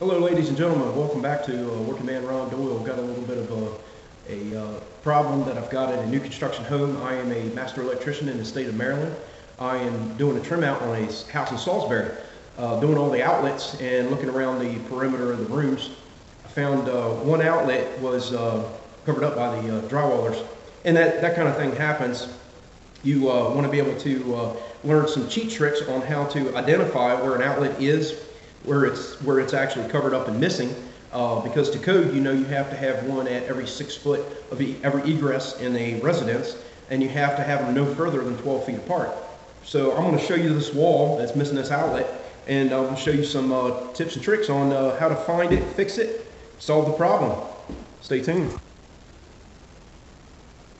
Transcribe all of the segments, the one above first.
Hello, ladies and gentlemen. Welcome back to uh, Working Man Ron Doyle. Got a little bit of a, a uh, problem that I've got in a new construction home. I am a master electrician in the state of Maryland. I am doing a trim out on a house in Salisbury, uh, doing all the outlets and looking around the perimeter of the rooms. I found uh, one outlet was uh, covered up by the uh, drywallers, and that, that kind of thing happens you want to be able to learn some cheat tricks on how to identify where an outlet is, where it's where it's actually covered up and missing. Uh, because to code, you know you have to have one at every six foot of e- every egress in a residence, and you have to have them no further than 12 feet apart. So I'm going to show you this wall that's missing this outlet, and I'm going to show you some uh, tips and tricks on uh, how to find it, fix it, solve the problem. Stay tuned.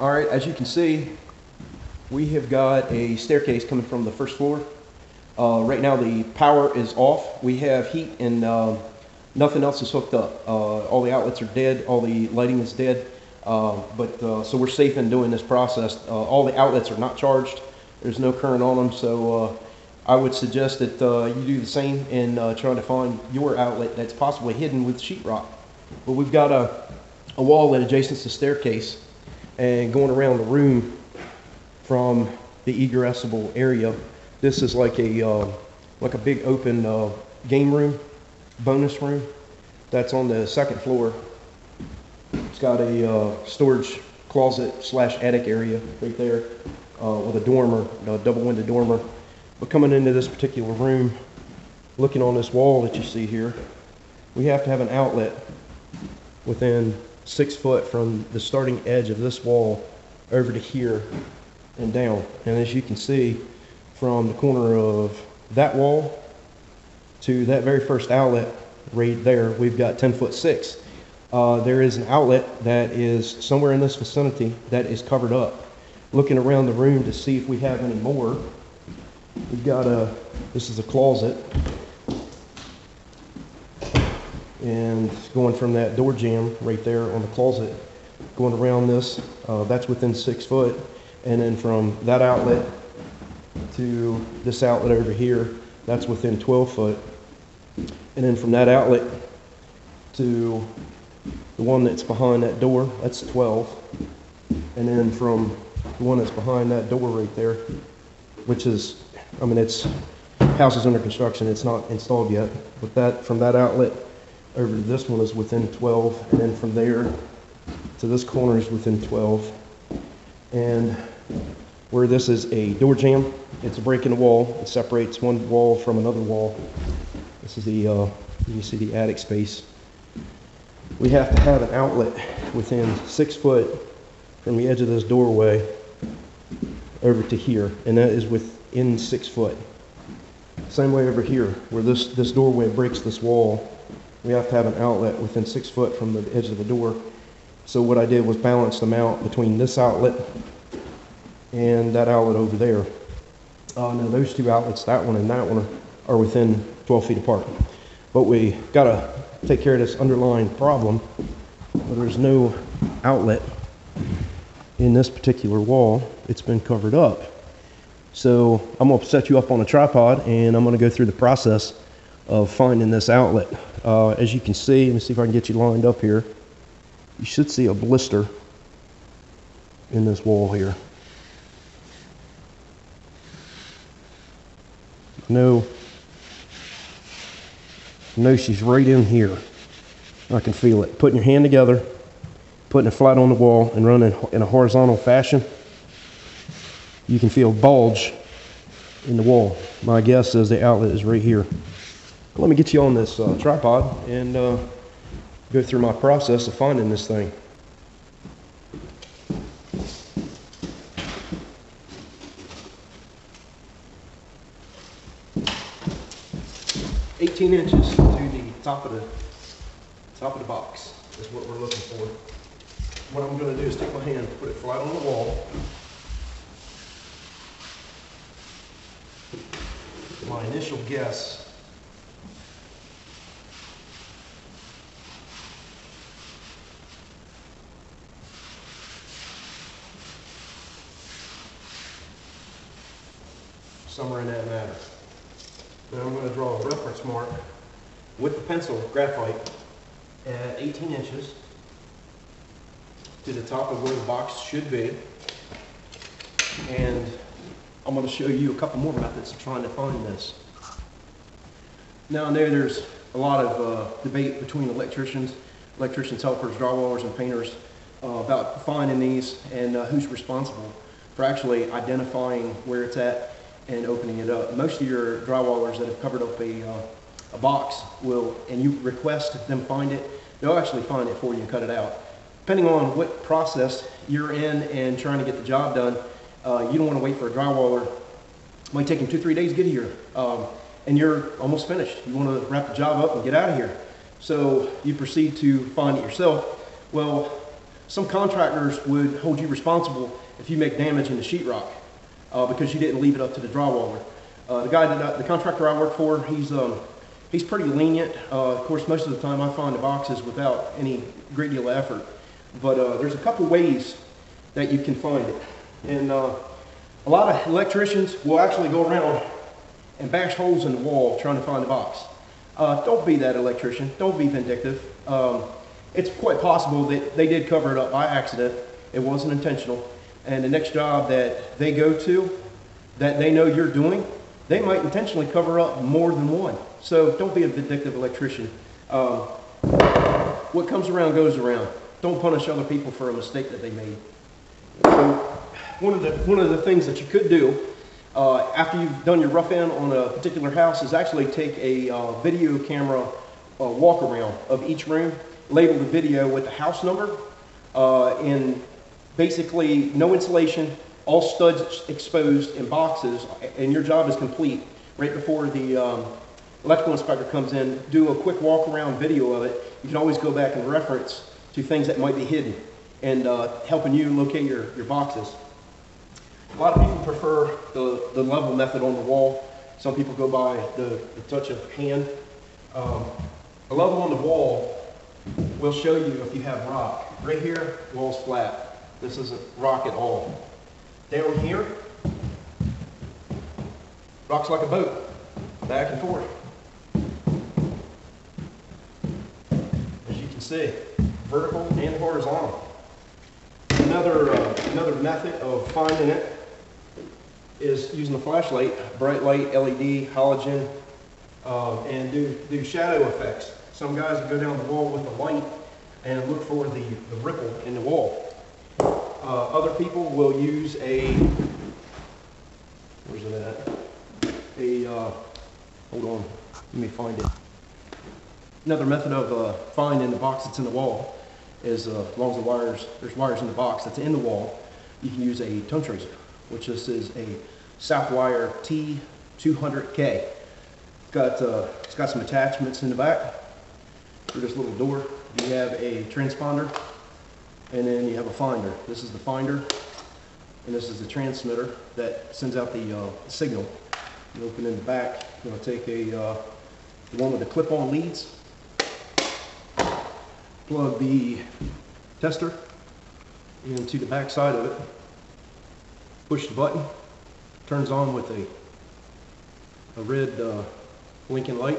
All right, as you can see, we have got a staircase coming from the first floor. Uh, right now the power is off. We have heat and uh, nothing else is hooked up. Uh, all the outlets are dead. All the lighting is dead. Uh, but uh, so we're safe in doing this process. Uh, all the outlets are not charged. There's no current on them. So uh, I would suggest that you do the same in trying to find your outlet that's possibly hidden with sheetrock. But we've got a, a wall that adjacent to the staircase and going around the room from the egressable area. This is like a uh, like a big open uh, game room, bonus room. That's on the second floor. It's got a uh, storage closet slash attic area right there uh, with a dormer, a double window dormer. But coming into this particular room, looking on this wall that you see here, we have to have an outlet within six foot from the starting edge of this wall over to here and down. And as you can see, from the corner of that wall to that very first outlet right there, we've got 10 foot six. Uh, there is an outlet that is somewhere in this vicinity that is covered up. Looking around the room to see if we have any more, we've got a, this is a closet. And going from that door jamb right there on the closet, going around this, uh, that's within six foot. And then from that outlet to this outlet over here, that's within 12 foot. And then from that outlet to the one that's behind that door, that's 12. And then from the one that's behind that door right there, which is, I mean, it's, house is under construction, it's not installed yet. But that, from that outlet over to this one is within 12. And then from there to this corner is within 12. And where this is a door jamb, it's a break in the wall. It separates one wall from another wall. This is the, uh, you see the attic space. We have to have an outlet within six foot from the edge of this doorway over to here, and that is within six foot. Same way over here, where this, this doorway breaks this wall, we have to have an outlet within six foot from the edge of the door. So what I did was balance them out between this outlet and that outlet over there. Uh, now those two outlets, that one and that one, are within 12 feet apart. But we gotta take care of this underlying problem. There's no outlet in this particular wall. It's been covered up. So I'm gonna set you up on a tripod and I'm gonna go through the process of finding this outlet. Uh, as you can see, let me see if I can get you lined up here. You should see a blister in this wall here. No, no, she's right in here. I can feel it. Putting your hand together, putting it flat on the wall, and running in a horizontal fashion, you can feel bulge in the wall. My guess is the outlet is right here. Let me get you on this uh, tripod and uh, go through my process of finding this thing. Eighteen inches to the top of the top of the box is what we're looking for. What I'm gonna do is take my hand, put it flat on the wall. My initial guess somewhere in that matter. Then I'm going to draw a reference mark with the pencil graphite at 18 inches to the top of where the box should be. And I'm going to show you a couple more methods of trying to find this. Now I know there's a lot of uh, debate between electricians, electricians, helpers, drywallers, and painters uh, about finding these and uh, who's responsible for actually identifying where it's at and opening it up. Most of your drywallers that have covered up a, uh, a box will, and you request them find it, they'll actually find it for you and cut it out. Depending on what process you're in and trying to get the job done, uh, you don't want to wait for a drywaller. It might take them two, three days to get here. Um, and you're almost finished. You want to wrap the job up and get out of here. So you proceed to find it yourself. Well, some contractors would hold you responsible if you make damage in the sheetrock uh, because you didn't leave it up to the drywaller. Uh, the guy that I, the contractor I work for, he's um, he's pretty lenient. Uh, of course, most of the time I find the boxes without any great deal of effort. But uh, there's a couple ways that you can find it, and uh, a lot of electricians will actually go around and bash holes in the wall trying to find the box. Uh, don't be that electrician. Don't be vindictive. Um, it's quite possible that they did cover it up by accident. It wasn't intentional. And the next job that they go to, that they know you're doing, they might intentionally cover up more than one. So don't be a vindictive electrician. Um, what comes around goes around. Don't punish other people for a mistake that they made. So one of the one of the things that you could do uh, after you've done your rough in on a particular house is actually take a uh, video camera uh, walk around of each room, label the video with the house number, uh, and basically no insulation, all studs exposed in boxes, and your job is complete. Right before the um, electrical inspector comes in, do a quick walk around video of it. You can always go back and reference to things that might be hidden and uh, helping you locate your, your boxes. A lot of people prefer the, the level method on the wall. Some people go by the, the touch of hand. Um, a level on the wall will show you if you have rock. Right here, wall's flat. This isn't rock at all. Down here, rock's like a boat, back and forth. As you can see, vertical and horizontal. Another, uh, another method of finding it is using the flashlight, bright light, LED, halogen, uh, and do, do shadow effects. Some guys will go down the wall with a light and look for the, the ripple in the wall. Uh, other people will use a, where's it at? A, uh, hold on, let me find it. Another method of uh, finding the box that's in the wall is uh, as long as the wires, there's wires in the box that's in the wall, you can use a tone tracer which this is a Southwire T200K. It's got, uh, it's got some attachments in the back for this little door. You have a transponder and then you have a finder. This is the finder and this is the transmitter that sends out the uh, signal. You open in the back, going to take a, uh, the one with the clip-on leads, plug the tester into the back side of it, push the button, turns on with a, a red uh, blinking light,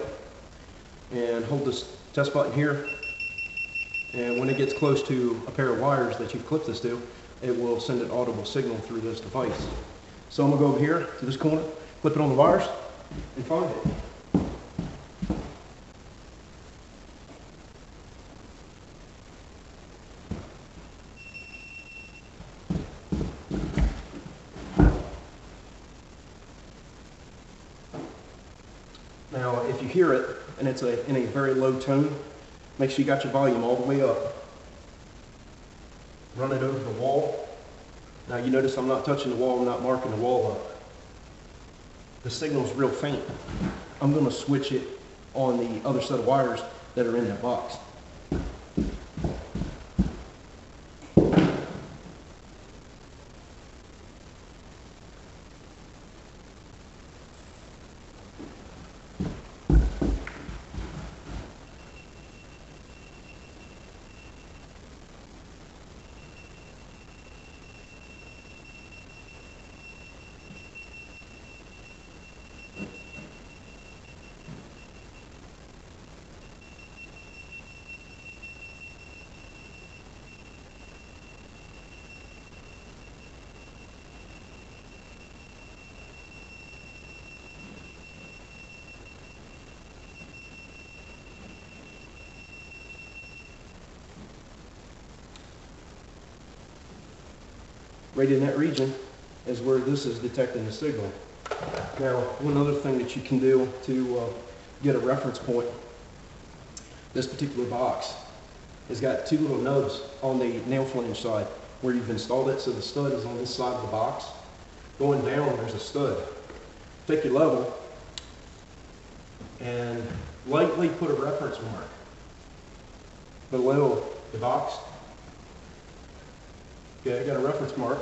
and hold this test button here. And when it gets close to a pair of wires that you've clipped this to, it will send an audible signal through this device. So I'm gonna go over here to this corner, clip it on the wires, and find it. Now, if you hear it and it's a, in a very low tone, make sure you got your volume all the way up. Run it over the wall. Now you notice I'm not touching the wall, I'm not marking the wall up. The signal's real faint. I'm gonna switch it on the other set of wires that are in that box. Right in that region is where this is detecting the signal. Now, one other thing that you can do to uh, get a reference point, this particular box has got two little nubs on the nail flange side where you've installed it, so the stud is on this side of the box. Going down, there's a stud. Take your level and lightly put a reference mark below the box. Okay, I got a reference mark.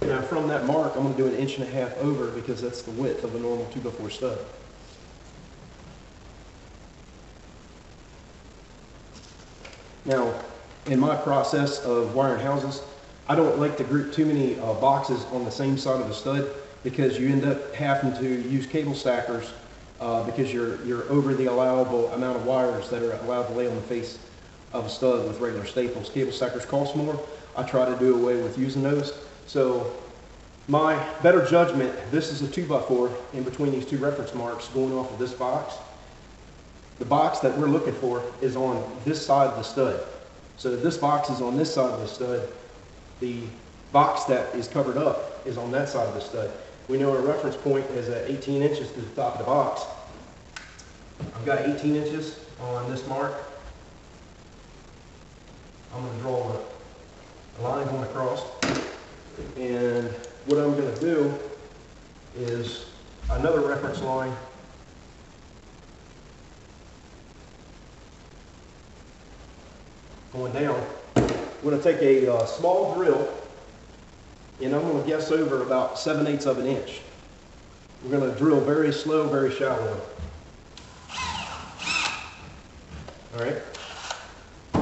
Now from that mark, I'm gonna do an inch and a half over because that's the width of a normal two by four stud. Now, in my process of wiring houses, I don't like to group too many uh, boxes on the same side of the stud because you end up having to use cable stackers uh, because you're, you're over the allowable amount of wires that are allowed to lay on the face of a stud with regular staples. Cable stackers cost more. I try to do away with using those. So my better judgment, this is a two by four in between these two reference marks going off of this box. The box that we're looking for is on this side of the stud. So this box is on this side of the stud. The box that is covered up is on that side of the stud. We know our reference point is at 18 inches to the top of the box. I've got 18 inches on this mark. I'm going to draw a line going across. And what I'm going to do is another reference line going down. I'm going to take a uh, small drill and I'm going to guess over about 7 eighths of an inch. We're going to drill very slow, very shallow. All right.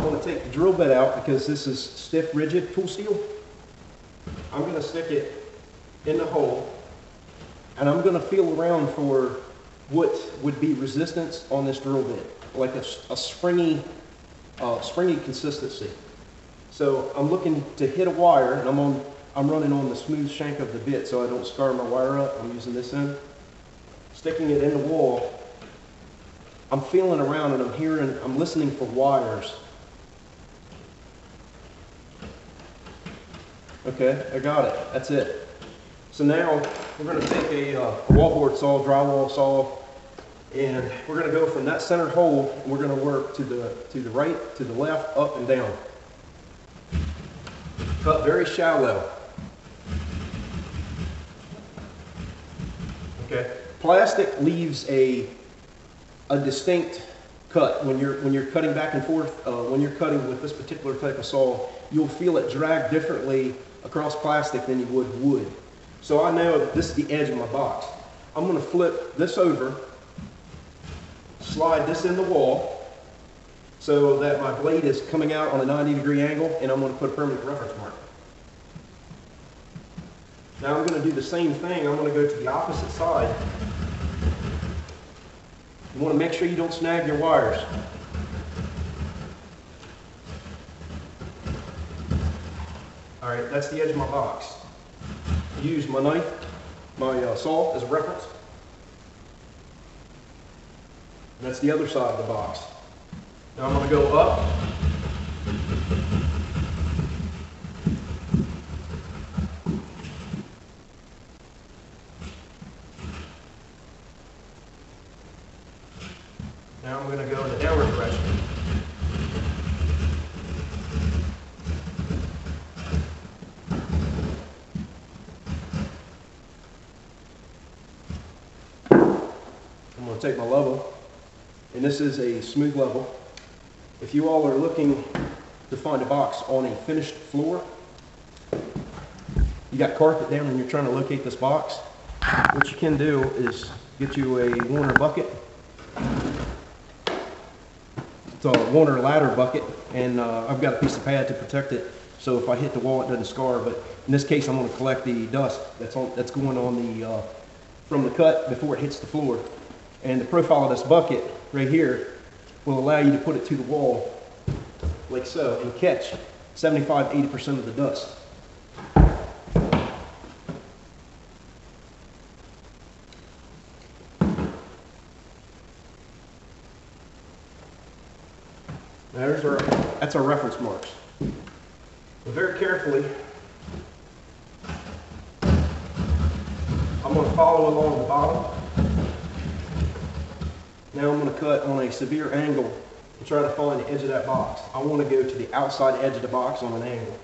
Going to take the drill bit out because this is stiff, rigid tool steel. I'm going to stick it in the hole and I'm going to feel around for what would be resistance on this drill bit, like a, a springy, uh, springy consistency. So I'm looking to hit a wire and I'm on I'm running on the smooth shank of the bit so I don't scar my wire up. I'm using this end. Sticking it in the wall. I'm feeling around and I'm hearing, I'm listening for wires. Okay, I got it. That's it. So now we're going to take a uh, wallboard saw, drywall saw, and we're going to go from that center hole and we're going to work to the, to the right, to the left, up and down. Cut very shallow. Okay. Plastic leaves a, a distinct cut when you're, when you're cutting back and forth. Uh, when you're cutting with this particular type of saw, you'll feel it drag differently across plastic than you would wood. So I know that this is the edge of my box. I'm going to flip this over, slide this in the wall so that my blade is coming out on a 90 degree angle and I'm going to put a permanent reference mark. Now I'm going to do the same thing. I'm going to go to the opposite side. You want to make sure you don't snag your wires. All right, that's the edge of my box. Use my knife, my uh, saw as a reference. And that's the other side of the box. Now I'm going to go up Now I'm going to go in the downward direction. To take my level, and this is a smooth level. If you all are looking to find a box on a finished floor, you got carpet down and you're trying to locate this box, what you can do is get you a Warner bucket it's a Warner ladder bucket, and uh, I've got a piece of pad to protect it. So if I hit the wall, it doesn't scar. But in this case, I'm going to collect the dust that's on that's going on the uh, from the cut before it hits the floor. And the profile of this bucket right here will allow you to put it to the wall like so and catch 75, 80% of the dust. There's our, that's our reference marks. But very carefully, I'm going to follow along the bottom. Now I'm going to cut on a severe angle and try to find the edge of that box. I want to go to the outside edge of the box on an angle.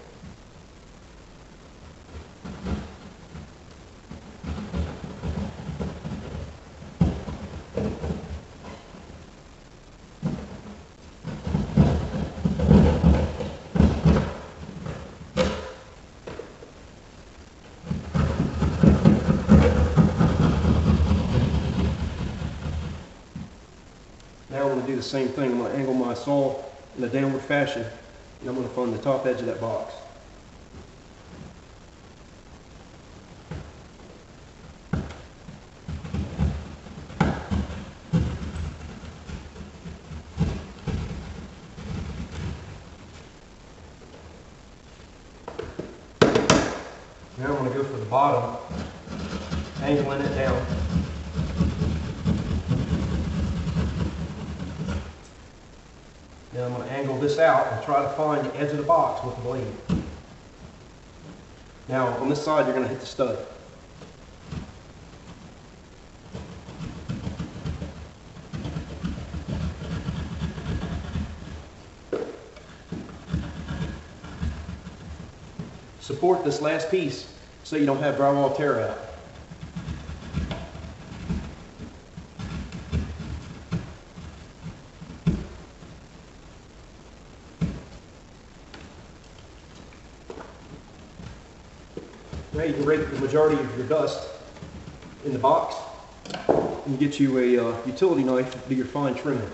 Now I'm going to do the same thing. I'm going to angle my saw in a downward fashion, and I'm going to find the top edge of that box. Now I'm going to go for the bottom, angling it down. Now I'm going to angle this out and try to find the edge of the box with the blade. Now on this side you're going to hit the stud. Support this last piece so you don't have drywall tear out. You can rake the majority of your dust in the box and get you a uh, utility knife to do your fine trimming.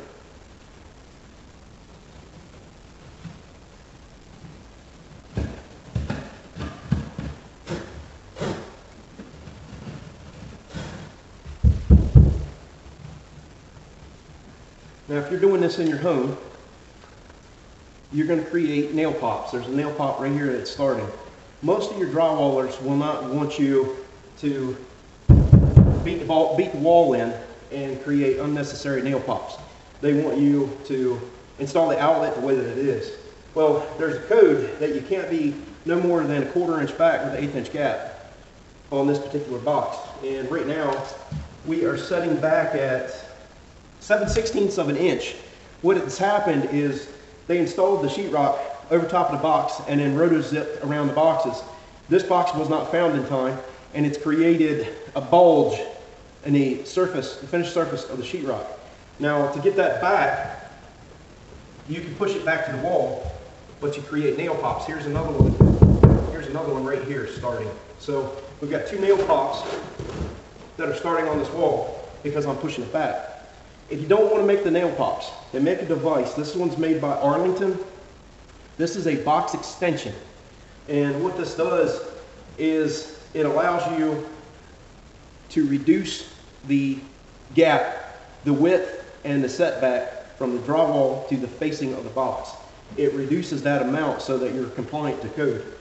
Now if you're doing this in your home, you're going to create nail pops. There's a nail pop right here that's starting. Most of your drywallers will not want you to beat the, ball, beat the wall in and create unnecessary nail pops. They want you to install the outlet the way that it is. Well, there's a code that you can't be no more than a quarter inch back with an eighth inch gap on this particular box. And right now, we are setting back at 7 sixteenths of an inch. What has happened is they installed the sheetrock over top of the box and then roto-zipped around the boxes. This box was not found in time and it's created a bulge in the surface, the finished surface of the sheetrock. Now to get that back, you can push it back to the wall, but you create nail pops. Here's another one. Here's another one right here starting. So we've got two nail pops that are starting on this wall because I'm pushing it back. If you don't want to make the nail pops, then make a device. This one's made by Arlington. This is a box extension. And what this does is it allows you to reduce the gap, the width and the setback from the drywall to the facing of the box. It reduces that amount so that you're compliant to code.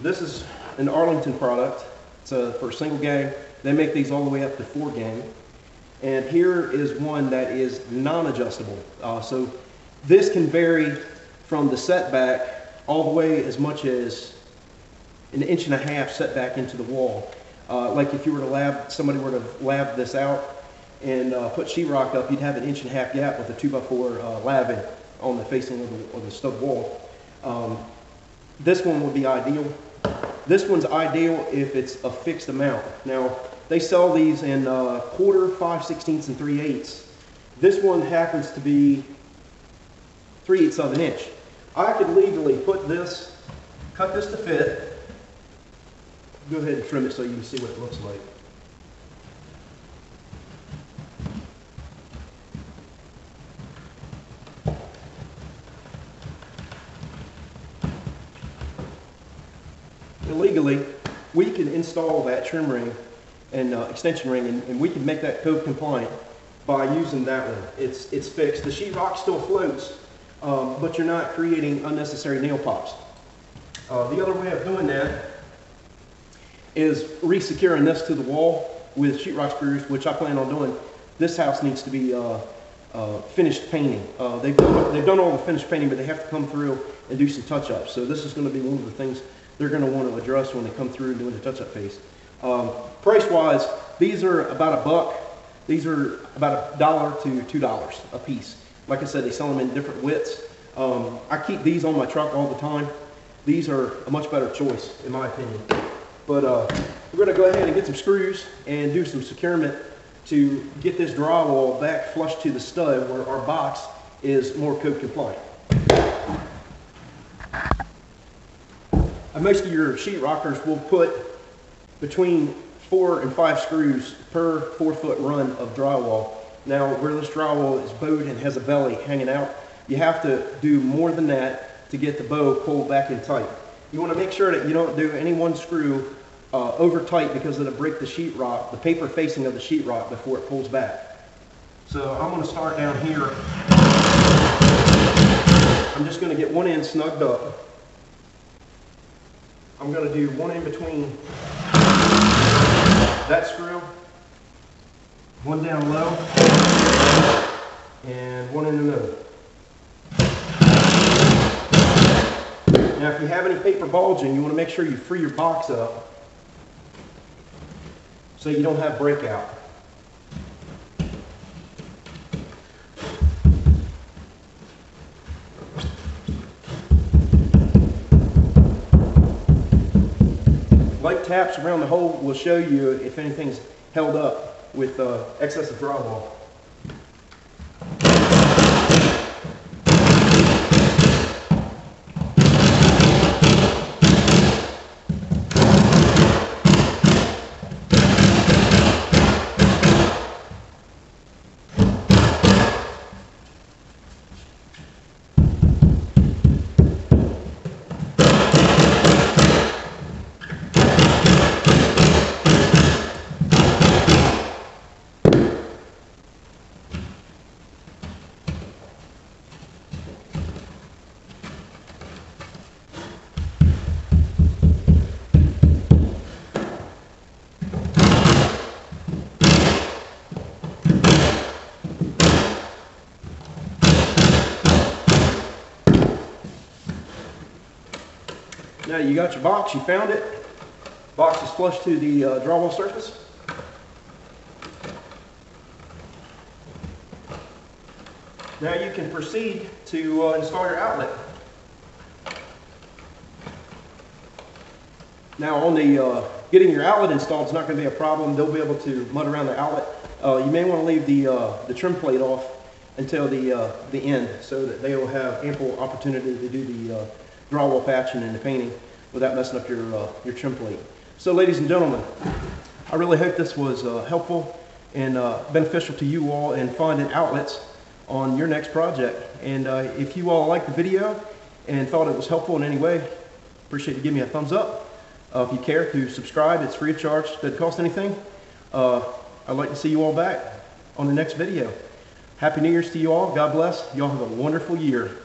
This is an Arlington product. It's a, for single gang. They make these all the way up to four gang. And here is one that is non-adjustable. Uh, so this can vary from the setback all the way as much as an inch and a half setback into the wall. Uh, like if you were to lab, somebody were to lab this out and uh, put sheetrock up, you'd have an inch and a half gap with a two by four uh, on the facing of the, of the stud wall. Um, this one would be ideal. This one's ideal if it's a fixed amount. Now, they sell these in uh, quarter, five sixteenths, and three eighths. This one happens to be three eighths of an inch. I could legally put this, cut this to fit. Go ahead and trim it so you can see what it looks like. Illegally, we can install that trim ring and uh, extension ring, and, and we can make that code compliant by using that one. It's, it's fixed. The sheetrock still floats, um, but you're not creating unnecessary nail pops. Uh, the other way of doing that is re-securing this to the wall with sheetrock screws, which I plan on doing. This house needs to be uh, uh, finished painting. Uh, they've, done, they've done all the finished painting, but they have to come through and do some touch-ups. So this is going to be one of the things they're going to want to address when they come through and do the touch-up phase. Um, price wise, these are about a buck. These are about a dollar to two dollars a piece. Like I said, they sell them in different widths. Um, I keep these on my truck all the time. These are a much better choice, in my opinion. But uh, we're gonna go ahead and get some screws and do some securement to get this drywall back flush to the stud where our box is more code compliant. And most of your sheet rockers will put between four and five screws per four foot run of drywall. Now, where this drywall is bowed and has a belly hanging out, you have to do more than that to get the bow pulled back in tight. You want to make sure that you don't do any one screw uh, over tight because it'll break the sheetrock, the paper facing of the sheetrock before it pulls back. So I'm going to start down here. I'm just going to get one end snugged up. I'm going to do one in between that screw, one down low, and one in the middle. Now if you have any paper bulging, you want to make sure you free your box up so you don't have breakout. Light taps around the hole will show you if anything's held up with uh, excessive drywall. Now you got your box, you found it. Box is flush to the uh, drywall surface. Now you can proceed to uh, install your outlet. Now on the uh, getting your outlet installed is not going to be a problem. They'll be able to mud around the outlet. Uh, you may want to leave the uh, the trim plate off until the uh, the end so that they will have ample opportunity to do the drywall patching and the painting without messing up your uh, your trim plate. So ladies and gentlemen, I really hope this was uh, helpful and uh, beneficial to you all in finding outlets on your next project. And uh, if you all liked the video and thought it was helpful in any way, appreciate you giving me a thumbs up. Uh, if you care to subscribe, it's free of charge, doesn't cost anything. Uh, I'd like to see you all back on the next video. Happy New Year's to you all. God bless. Y'all have a wonderful year.